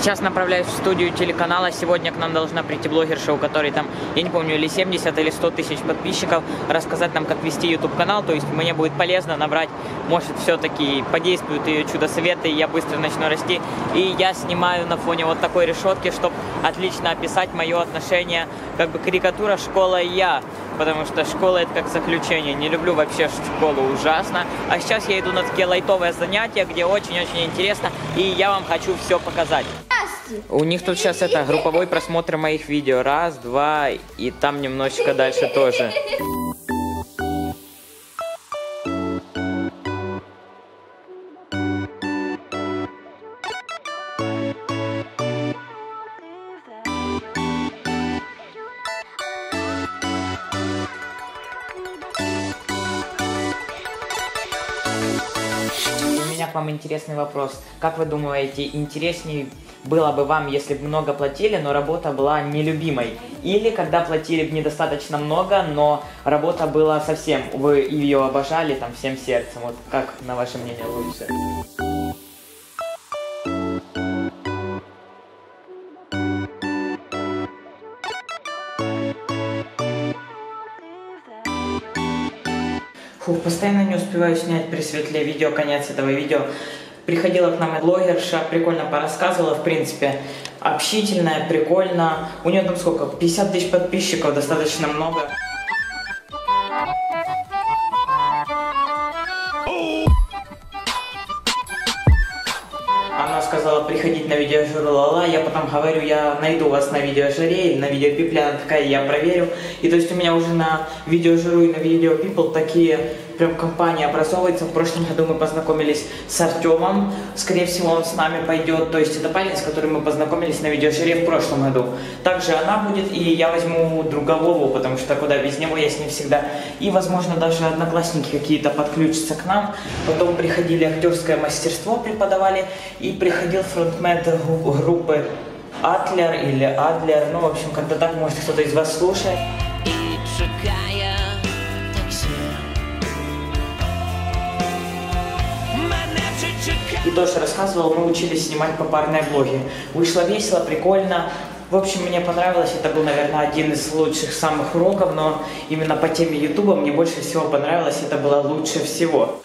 Сейчас направляюсь в студию телеканала. Сегодня к нам должна прийти блогерша, у которой там, я не помню, или 70, или 100 тысяч подписчиков, рассказать нам, как вести YouTube канал. То есть мне будет полезно набрать, может, все-таки подействуют ее чудо-советы, и я быстро начну расти. И я снимаю на фоне вот такой решетки, чтобы отлично описать мое отношение, как бы карикатура школа и я. Потому что школа это как заключение. Не люблю вообще школу ужасно. А сейчас я иду на такие лайтовые занятия, где очень-очень интересно. И я вам хочу все показать. У них тут сейчас это групповой просмотр моих видео. Раз, два, и там немножечко дальше тоже. У меня к вам интересный вопрос. Как вы думаете, интереснее было бы вам, если бы много платили, но работа была нелюбимой? Или когда платили бы недостаточно много, но работа была совсем, вы ее обожали там всем сердцем? Вот как, на ваше мнение, лучше? Фух, постоянно не успеваю снять при светле видео, конец этого видео. Приходила к нам блогерша, прикольно порассказывала, в принципе, общительная, прикольно. У нее там сколько, 50 тысяч подписчиков, достаточно много. Сказала приходить на видеожуру Лала, я потом говорю, я найду вас на видеожуре или на видео People, она такая, я проверю. И то есть у меня уже на видеожуру и на видео People такие прям компания образовывается. В прошлом году мы познакомились с Артемом, скорее всего он с нами пойдет. То есть это парень, с которым мы познакомились на видеожуре в прошлом году. Также она будет, и я возьму друга Вову, потому что куда без него я с ним всегда. И возможно даже одноклассники какие-то подключатся к нам. Потом приходили актерское мастерство преподавали, и приходил фронтмен группы Атлер или Адлер, ну, в общем, когда так, может, кто-то из вас слушает. И тоже рассказывал, мы учились снимать попарные блоги. Вышло весело, прикольно. В общем, мне понравилось, это был, наверное, один из лучших самых уроков, но именно по теме Ютуба мне больше всего понравилось, это было лучше всего.